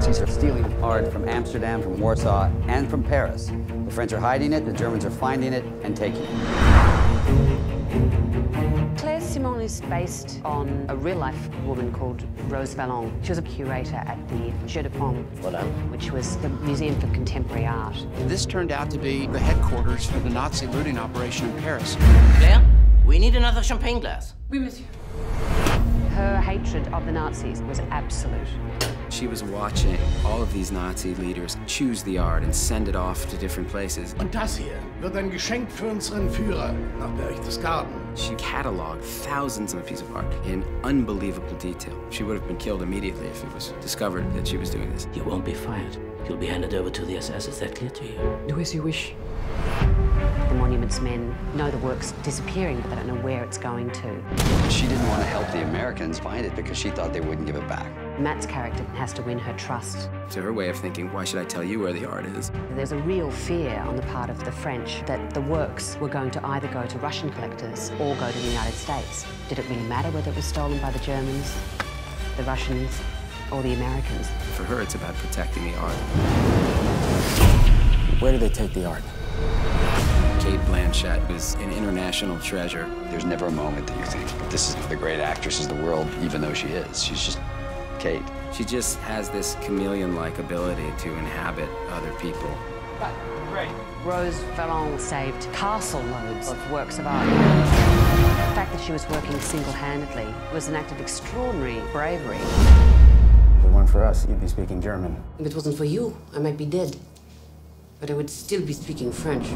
Nazis are stealing art from Amsterdam, from Warsaw, and from Paris. The French are hiding it, the Germans are finding it and taking it. Claire Simone is based on a real-life woman called Rose Valland. She was a curator at the Jeu de Paume, Voilà. which was the Museum for Contemporary Art. This turned out to be the headquarters for the Nazi looting operation in Paris. Claire, we need another champagne glass. Oui, monsieur. Her hatred of the Nazis was absolute. She was watching all of these Nazi leaders choose the art and send it off to different places. Und das hier wird ein Geschenk für unseren Führer nach Berchtesgaden. She cataloged thousands of pieces of art in unbelievable detail. She would have been killed immediately if it was discovered that she was doing this. You won't be fired. You'll be handed over to the SS. Is that clear to you? Do as you wish. The men know the work's disappearing, but they don't know where it's going to. She didn't want to help the Americans find it because she thought they wouldn't give it back. Matt's character has to win her trust. To her way of thinking, why should I tell you where the art is? There's a real fear on the part of the French that the works were going to either go to Russian collectors or go to the United States. Did it really matter whether it was stolen by the Germans, the Russians, or the Americans? For her, it's about protecting the art. Where do they take the art? Cate Blanchett is an international treasure. There's never a moment that you think, this is the great actress of the world, even though she is. She's just Cate. She just has this chameleon-like ability to inhabit other people. Great. Rose Valland saved castle loads of works of art. The fact that she was working single-handedly was an act of extraordinary bravery. If it weren't for us, you'd be speaking German. If it wasn't for you, I might be dead. But I would still be speaking French.